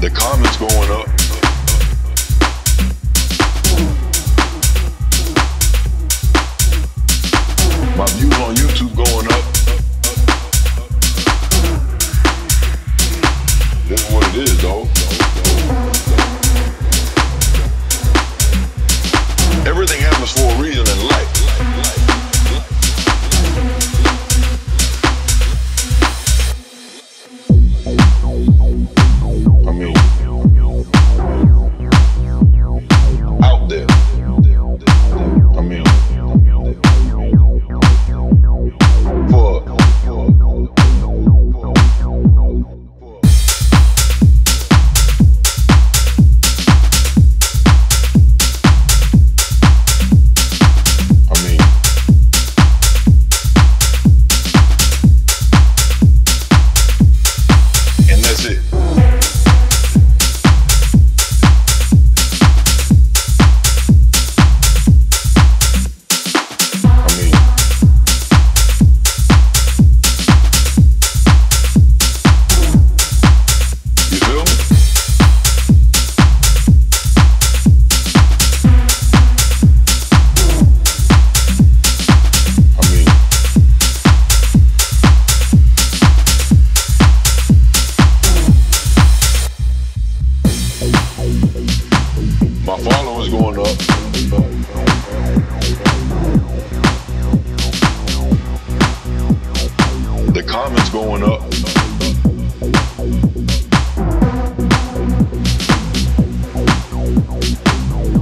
The comments going up. My views on YouTube going up. Comments going up.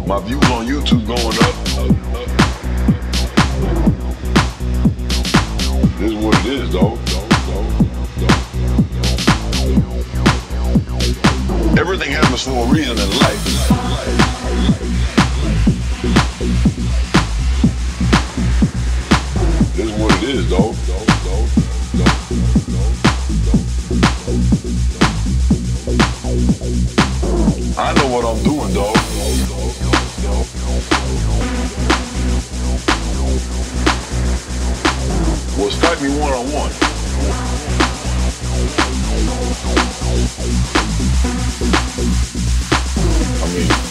My views on YouTube going up. This is what it is, though. Everything happens for a reason in life. This is what it is, though. I know what I'm doing, though. Well, strike me one on one. I mean,